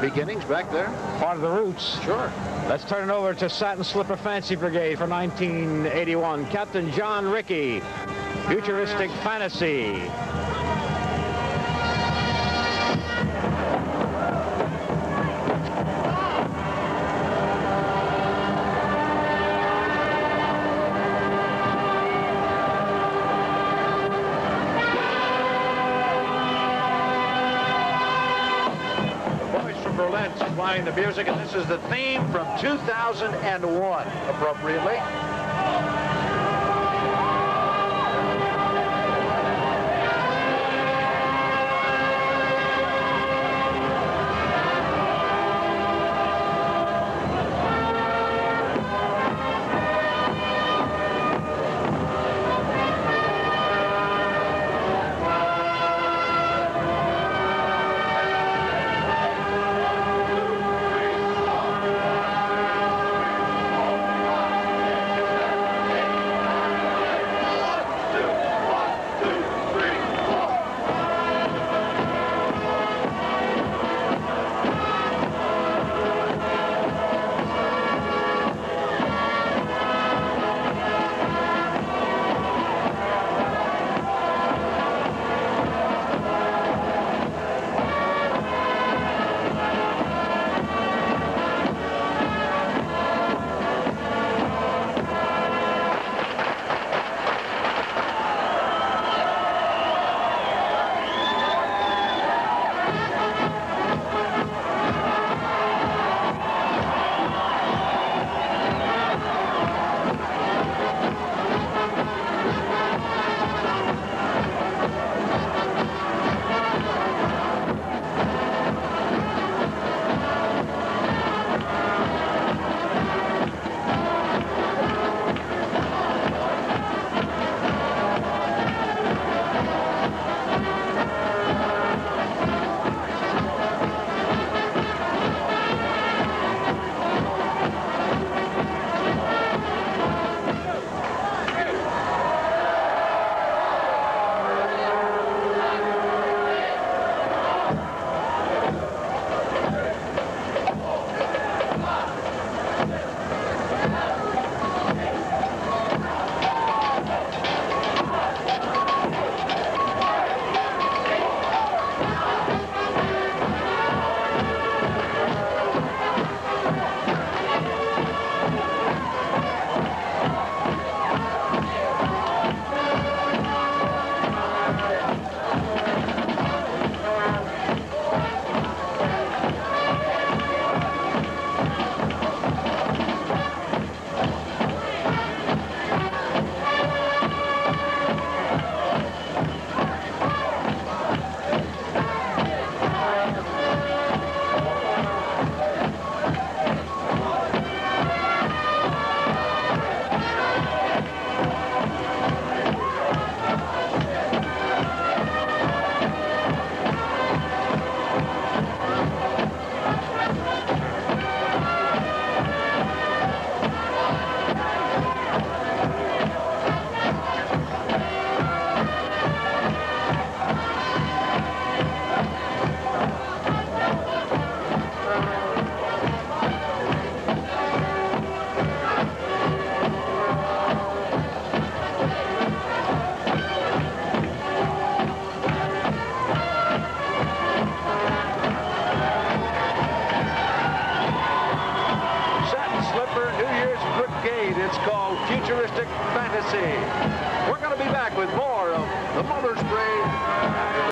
beginnings back there? Part of the roots. Sure. Let's turn it over to Satin Slipper Fancy Brigade for 1981. Captain John Rickey, Futuristic Fantasy. Supplying the music, and this is the theme from 2001, appropriately. It's called Futuristic Fantasy. We're going to be back with more of the Mummers Parade